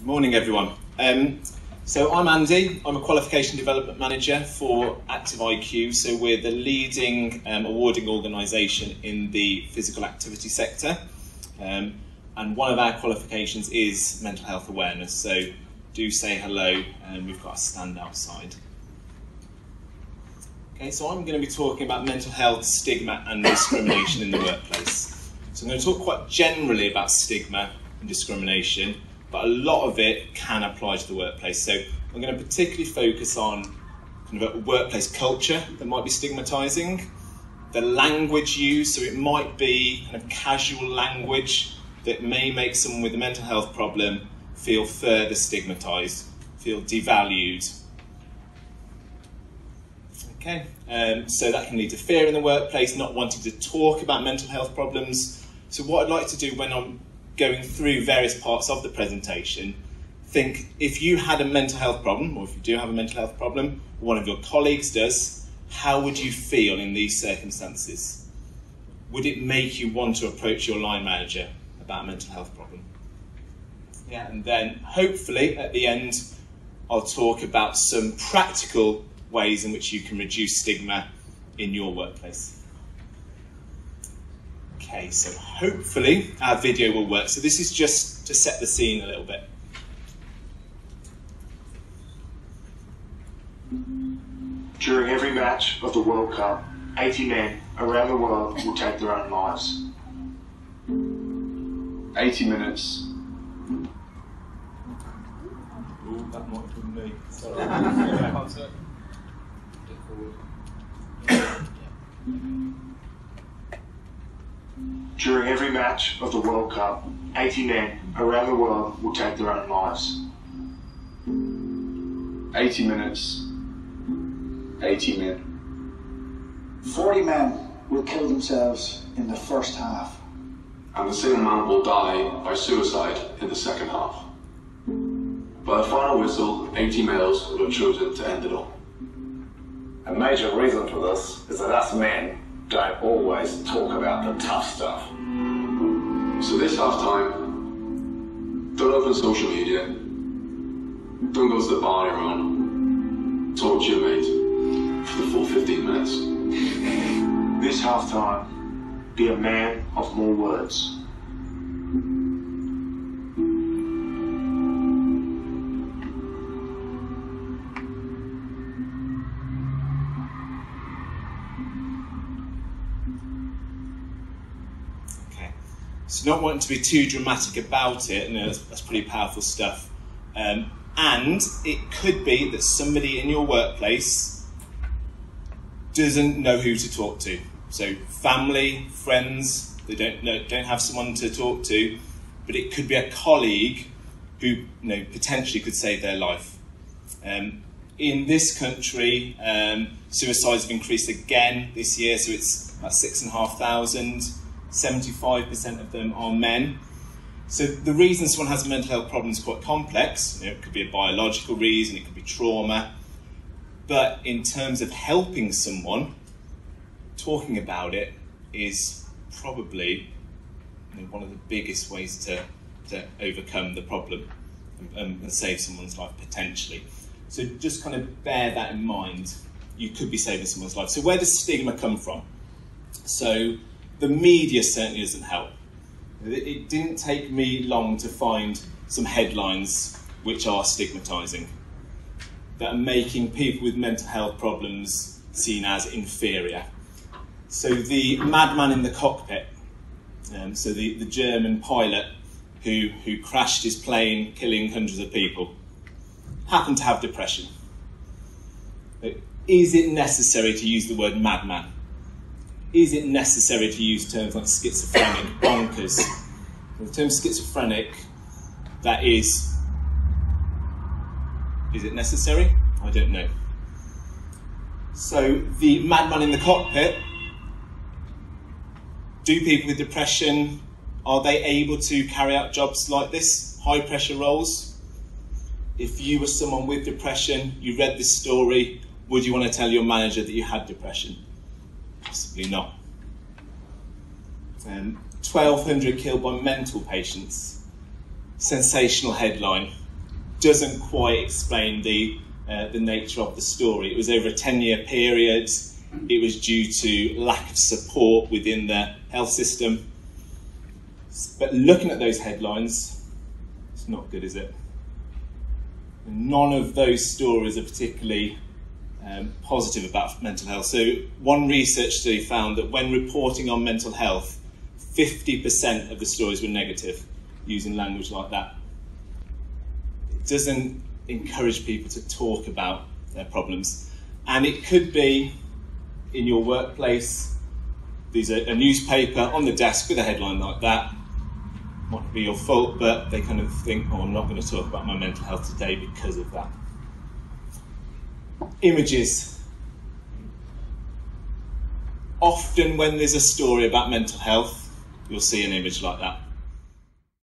Good morning, everyone. Um, so I'm Andy. I'm a qualification development manager for Active IQ. So we're the leading um, awarding organisation in the physical activity sector. Um, and one of our qualifications is mental health awareness. So do say hello, and we've got a stand outside. Okay, so I'm going to be talking about mental health, stigma, and discrimination in the workplace. So I'm going to talk quite generally about stigma and discrimination, but a lot of it can apply to the workplace. So I'm going to particularly focus on kind of a workplace culture that might be stigmatizing, the language used, so it might be kind of casual language that may make someone with a mental health problem feel further stigmatized, feel devalued. Okay, um, so that can lead to fear in the workplace, not wanting to talk about mental health problems. So what I'd like to do when I'm going through various parts of the presentation, think if you had a mental health problem, or if you do have a mental health problem, or one of your colleagues does, how would you feel in these circumstances? Would it make you want to approach your line manager about a mental health problem? Yeah, and then hopefully at the end, I'll talk about some practical ways in which you can reduce stigma in your workplace. Okay, so hopefully our video will work. So this is just to set the scene a little bit. During every match of the World Cup, 80 men around the world will take their own lives. 80 minutes. Ooh, that might be me. Sorry. During every match of the World Cup, 80 men around the world will take their own lives. 80 minutes. 80 men. 40 men will kill themselves in the first half. and the same man will die by suicide in the second half. By the final whistle, 80 males will have chosen to end it all. A major reason for this is that us men don't always talk about the tough stuff. So this halftime, don't open social media, don't go to the bar own, talk to your mate for the full 15 minutes. This halftime, be a man of more words. So not wanting to be too dramatic about it, and that's, that's pretty powerful stuff. Um, and it could be that somebody in your workplace doesn't know who to talk to. So family, friends, they don't know, don't have someone to talk to, but it could be a colleague who you know potentially could save their life. Um, in this country, um, suicides have increased again this year, so it's about six and a half thousand. 75% of them are men. So the reason someone has a mental health problem is quite complex. You know, it could be a biological reason, it could be trauma. But in terms of helping someone, talking about it is probably you know, one of the biggest ways to, to overcome the problem and, and save someone's life potentially. So just kind of bear that in mind. You could be saving someone's life. So where does stigma come from? So the media certainly doesn't help. It didn't take me long to find some headlines which are stigmatising, that are making people with mental health problems seen as inferior. So the madman in the cockpit, um, so the, the German pilot who, who crashed his plane, killing hundreds of people, happened to have depression. Is it necessary to use the word madman? Is it necessary to use terms like schizophrenic, bonkers? The term schizophrenic, that is, is it necessary? I don't know. So the madman in the cockpit, do people with depression, are they able to carry out jobs like this, high pressure roles? If you were someone with depression, you read this story, would you want to tell your manager that you had depression? Possibly not. Um, 1,200 killed by mental patients. Sensational headline. doesn't quite explain the, uh, the nature of the story. It was over a 10 year period. It was due to lack of support within the health system. But looking at those headlines, it's not good, is it? None of those stories are particularly um, positive about mental health. So, one research study found that when reporting on mental health, 50% of the stories were negative using language like that. It doesn't encourage people to talk about their problems. And it could be in your workplace, there's a, a newspaper on the desk with a headline like that. Might be your fault, but they kind of think, oh, I'm not going to talk about my mental health today because of that. Images. Often, when there's a story about mental health, you'll see an image like that.